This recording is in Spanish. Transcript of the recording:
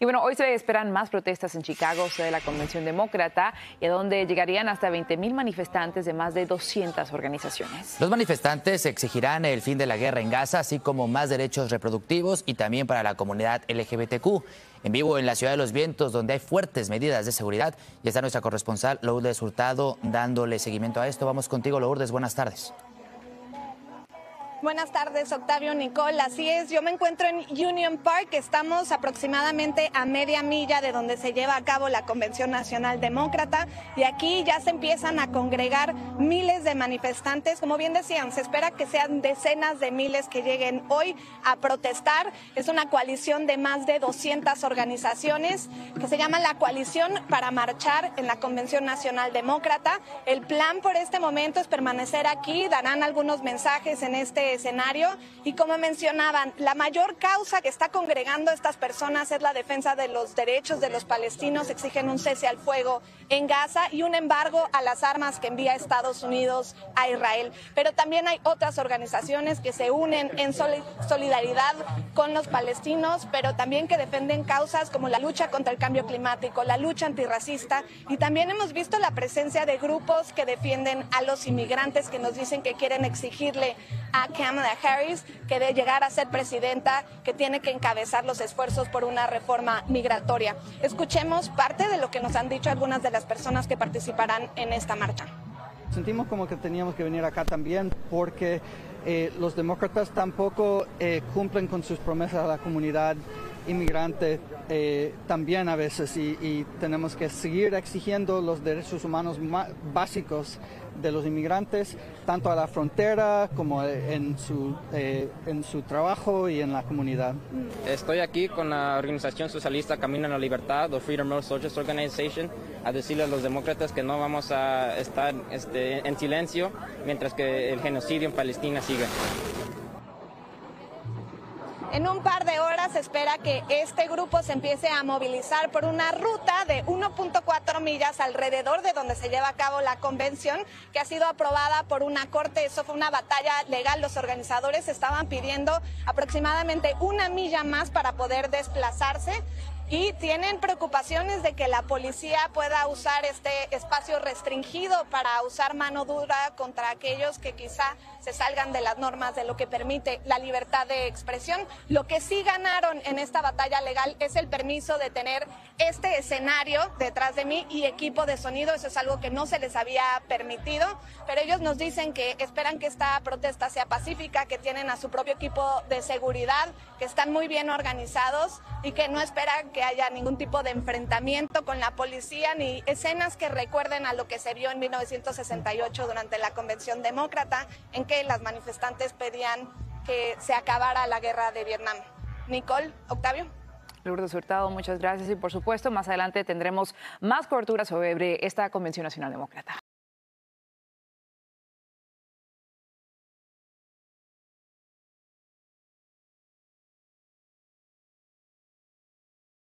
Y bueno, hoy se esperan más protestas en Chicago de la Convención Demócrata y a donde llegarían hasta 20 mil manifestantes de más de 200 organizaciones. Los manifestantes exigirán el fin de la guerra en Gaza, así como más derechos reproductivos y también para la comunidad LGBTQ. En vivo en la Ciudad de los Vientos, donde hay fuertes medidas de seguridad, y está nuestra corresponsal Lourdes Hurtado dándole seguimiento a esto. Vamos contigo, Lourdes. Buenas tardes. Buenas tardes, Octavio Nicole. Así es, yo me encuentro en Union Park. Estamos aproximadamente a media milla de donde se lleva a cabo la Convención Nacional Demócrata y aquí ya se empiezan a congregar miles de manifestantes. Como bien decían, se espera que sean decenas de miles que lleguen hoy a protestar. Es una coalición de más de 200 organizaciones que se llama la Coalición para Marchar en la Convención Nacional Demócrata. El plan por este momento es permanecer aquí, darán algunos mensajes en este escenario. Y como mencionaban, la mayor causa que está congregando a estas personas es la defensa de los derechos de los palestinos, exigen un cese al fuego en Gaza y un embargo a las armas que envía Estados Unidos a Israel. Pero también hay otras organizaciones que se unen en solidaridad con los palestinos, pero también que defienden causas como la lucha contra el cambio climático, la lucha antirracista. Y también hemos visto la presencia de grupos que defienden a los inmigrantes que nos dicen que quieren exigirle a Kamala Harris, que de llegar a ser presidenta, que tiene que encabezar los esfuerzos por una reforma migratoria. Escuchemos parte de lo que nos han dicho algunas de las personas que participarán en esta marcha. Sentimos como que teníamos que venir acá también porque eh, los demócratas tampoco eh, cumplen con sus promesas a la comunidad inmigrante eh, también a veces y, tenemos que seguir exigiendo los derechos humanos básicos de los inmigrantes, tanto a la frontera como en su, eh, en su trabajo y en la comunidad. Estoy aquí con la organización socialista Camino a la Libertad, o Freedom Road Socialist Organization, a decirle a los demócratas que no vamos a estar este, en silencio mientras que el genocidio en Palestina siga. En un par de horas se espera que este grupo se empiece a movilizar por una ruta de 1.4 millas alrededor de donde se lleva a cabo la convención, que ha sido aprobada por una corte. Eso fue una batalla legal. Los organizadores estaban pidiendo aproximadamente una milla más para poder desplazarse y tienen preocupaciones de que la policía pueda usar este espacio restringido para usar mano dura contra aquellos que quizá se salgan de las normas de lo que permite la libertad de expresión. Lo que sí ganaron en esta batalla legal es el permiso de tener este escenario detrás de mí y equipo de sonido. Eso es algo que no se les había permitido, pero ellos nos dicen que esperan que esta protesta sea pacífica, que tienen a su propio equipo de seguridad, que están muy bien organizados y que no esperan que que haya ningún tipo de enfrentamiento con la policía ni escenas que recuerden a lo que se vio en 1968 durante la Convención Demócrata, en que las manifestantes pedían que se acabara la guerra de Vietnam. Nicole, Octavio. Lourdes Hurtado, muchas gracias y por supuesto más adelante tendremos más cobertura sobre esta Convención Nacional Demócrata.